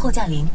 后驾临，